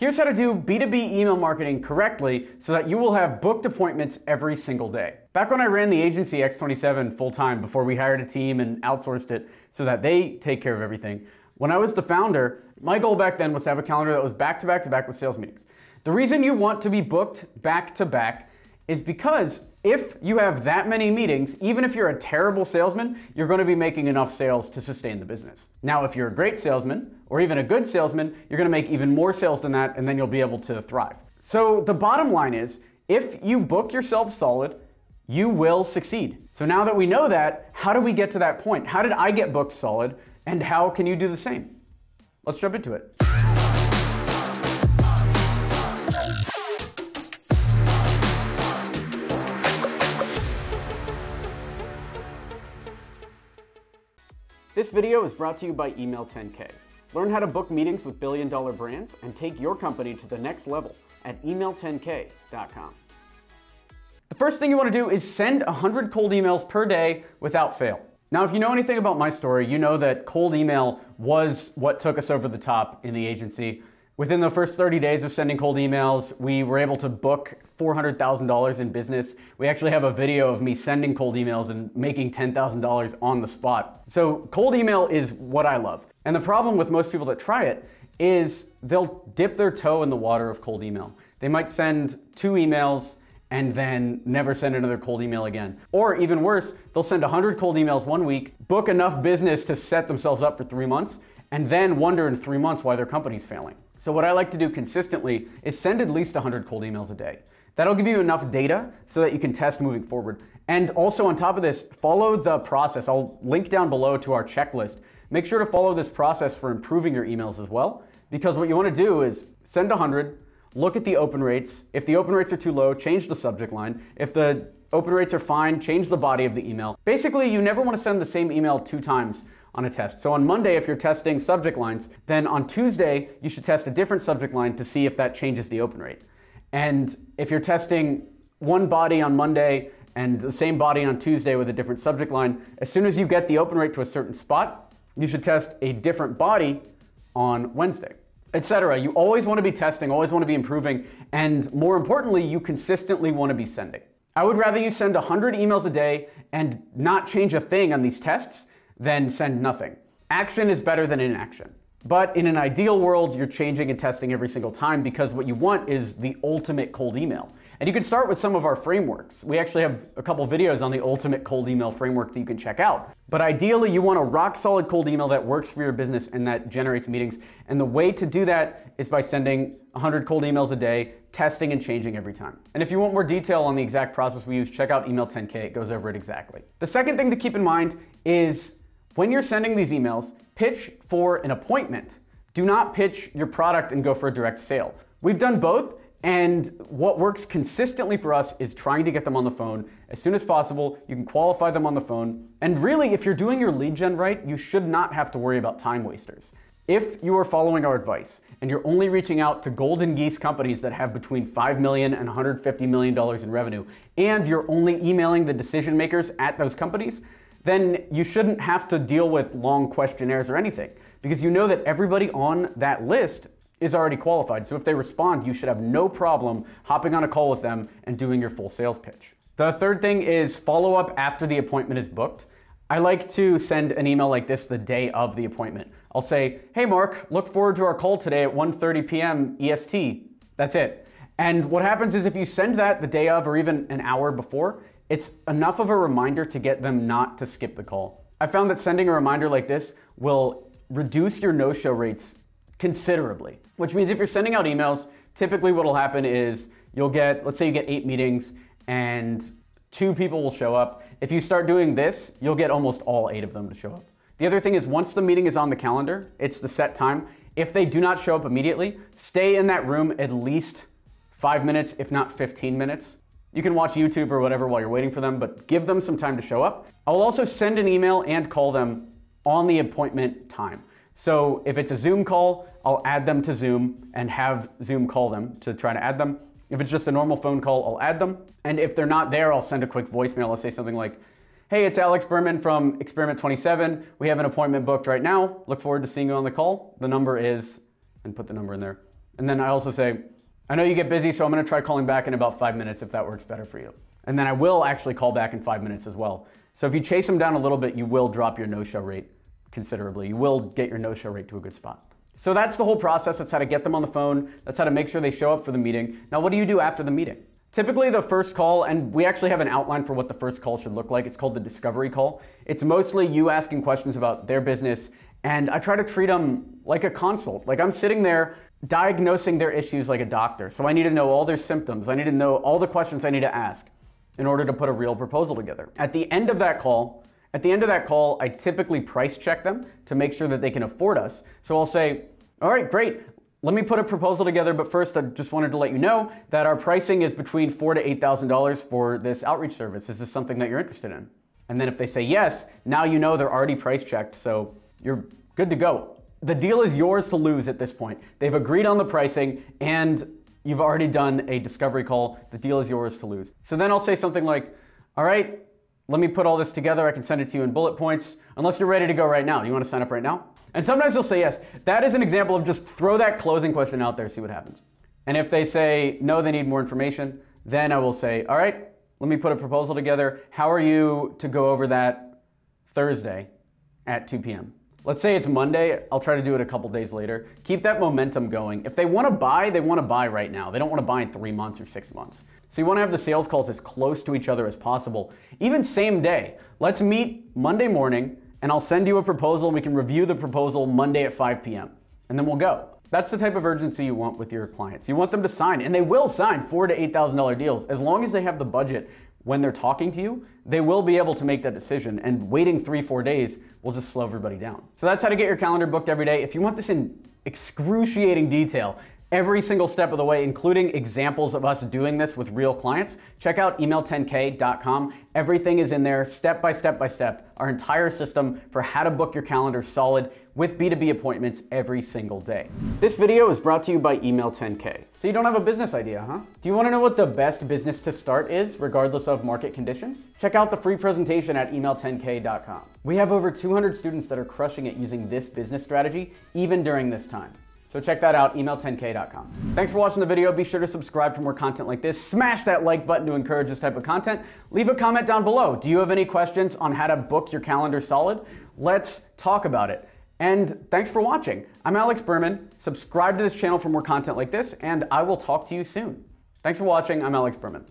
Here's how to do B2B email marketing correctly so that you will have booked appointments every single day. Back when I ran the agency X27 full time before we hired a team and outsourced it so that they take care of everything, when I was the founder, my goal back then was to have a calendar that was back to back to back with sales meetings. The reason you want to be booked back to back is because if you have that many meetings, even if you're a terrible salesman, you're going to be making enough sales to sustain the business. Now, if you're a great salesman or even a good salesman, you're going to make even more sales than that, and then you'll be able to thrive. So, the bottom line is if you book yourself solid, you will succeed. So, now that we know that, how do we get to that point? How did I get booked solid, and how can you do the same? Let's jump into it. This video is brought to you by Email 10K. Learn how to book meetings with billion dollar brands and take your company to the next level at email10k.com. The first thing you want to do is send 100 cold emails per day without fail. Now, if you know anything about my story, you know that cold email was what took us over the top in the agency. Within the first 30 days of sending cold emails, we were able to book $400,000 in business. We actually have a video of me sending cold emails and making $10,000 on the spot. So cold email is what I love. And the problem with most people that try it is they'll dip their toe in the water of cold email. They might send two emails and then never send another cold email again. Or even worse, they'll send 100 cold emails one week, book enough business to set themselves up for three months, and then wonder in three months why their company's failing. So what I like to do consistently is send at least 100 cold emails a day. That'll give you enough data so that you can test moving forward. And also on top of this, follow the process. I'll link down below to our checklist. Make sure to follow this process for improving your emails as well, because what you wanna do is send 100, look at the open rates. If the open rates are too low, change the subject line. If the open rates are fine, change the body of the email. Basically, you never wanna send the same email two times on a test. So on Monday, if you're testing subject lines, then on Tuesday, you should test a different subject line to see if that changes the open rate. And if you're testing one body on Monday and the same body on Tuesday with a different subject line, as soon as you get the open rate to a certain spot, you should test a different body on Wednesday, etc. You always want to be testing, always want to be improving, and more importantly, you consistently want to be sending. I would rather you send 100 emails a day and not change a thing on these tests than send nothing. Action is better than inaction. But in an ideal world, you're changing and testing every single time because what you want is the ultimate cold email. And you can start with some of our frameworks. We actually have a couple videos on the ultimate cold email framework that you can check out. But ideally, you want a rock solid cold email that works for your business and that generates meetings. And the way to do that is by sending 100 cold emails a day, testing and changing every time. And if you want more detail on the exact process we use, check out Email 10K. It goes over it exactly. The second thing to keep in mind is when you're sending these emails, pitch for an appointment. Do not pitch your product and go for a direct sale. We've done both, and what works consistently for us is trying to get them on the phone as soon as possible. You can qualify them on the phone. And really, if you're doing your lead gen right, you should not have to worry about time wasters. If you are following our advice and you're only reaching out to golden geese companies that have between 5 million and 150 million dollars in revenue, and you're only emailing the decision makers at those companies, then you shouldn't have to deal with long questionnaires or anything because you know that everybody on that list is already qualified. So if they respond, you should have no problem hopping on a call with them and doing your full sales pitch. The third thing is follow up after the appointment is booked. I like to send an email like this the day of the appointment. I'll say, "Hey Mark, look forward to our call today at 1:30 p.m. EST." That's it. And what happens is if you send that the day of or even an hour before, it's enough of a reminder to get them not to skip the call. I found that sending a reminder like this will reduce your no-show rates considerably, which means if you're sending out emails, typically what will happen is you'll get, let's say you get eight meetings and two people will show up. If you start doing this, you'll get almost all eight of them to show up. The other thing is once the meeting is on the calendar, it's the set time. If they do not show up immediately, stay in that room at least five minutes, if not 15 minutes, you can watch YouTube or whatever while you're waiting for them, but give them some time to show up. I'll also send an email and call them on the appointment time. So if it's a Zoom call, I'll add them to Zoom and have Zoom call them to try to add them. If it's just a normal phone call, I'll add them. And if they're not there, I'll send a quick voicemail. I'll say something like, hey, it's Alex Berman from Experiment 27. We have an appointment booked right now. Look forward to seeing you on the call. The number is, and put the number in there, And then I also say, I know you get busy, so I'm gonna try calling back in about five minutes if that works better for you. And then I will actually call back in five minutes as well. So if you chase them down a little bit, you will drop your no-show rate considerably. You will get your no-show rate to a good spot. So that's the whole process. That's how to get them on the phone. That's how to make sure they show up for the meeting. Now, what do you do after the meeting? Typically, the first call, and we actually have an outline for what the first call should look like. It's called the discovery call. It's mostly you asking questions about their business, and I try to treat them like a consult. Like I'm sitting there diagnosing their issues like a doctor. So I need to know all their symptoms. I need to know all the questions I need to ask in order to put a real proposal together. At the end of that call, at the end of that call, I typically price check them to make sure that they can afford us. So I'll say, all right, great. Let me put a proposal together, but first I just wanted to let you know that our pricing is between four to eight thousand dollars for this outreach service. Is this something that you're interested in? And then if they say yes, now you know they're already price checked, so you're good to go. The deal is yours to lose at this point. They've agreed on the pricing and you've already done a discovery call. The deal is yours to lose. So then I'll say something like, all right, let me put all this together. I can send it to you in bullet points, unless you're ready to go right now. Do you want to sign up right now? And sometimes they'll say yes. That is an example of just throw that closing question out there, see what happens. And if they say no, they need more information, then I will say, all right, let me put a proposal together. How are you to go over that Thursday at 2 p.m.? Let's say it's Monday, I'll try to do it a couple days later. Keep that momentum going. If they want to buy, they want to buy right now. They don't want to buy in three months or six months. So you want to have the sales calls as close to each other as possible, even same day. Let's meet Monday morning and I'll send you a proposal and we can review the proposal Monday at 5 p.m. and then we'll go. That's the type of urgency you want with your clients. You want them to sign, and they will sign four to eight thousand dollar deals as long as they have the budget when they're talking to you. They will be able to make that decision, and waiting three four days will just slow everybody down. So that's how to get your calendar booked every day. If you want this in excruciating detail, every single step of the way, including examples of us doing this with real clients, check out email10k.com. Everything is in there, step by step by step, our entire system for how to book your calendar solid with B2B appointments every single day. This video is brought to you by Email10k. So you don't have a business idea, huh? Do you want to know what the best business to start is, regardless of market conditions? Check out the free presentation at email10k.com. We have over 200 students that are crushing it using this business strategy, even during this time. So check that out, email10k.com. Thanks for watching the video. Be sure to subscribe for more content like this. Smash that like button to encourage this type of content. Leave a comment down below. Do you have any questions on how to book your calendar solid? Let's talk about it. And thanks for watching. I'm Alex Berman. Subscribe to this channel for more content like this, and I will talk to you soon. Thanks for watching. I'm Alex Berman.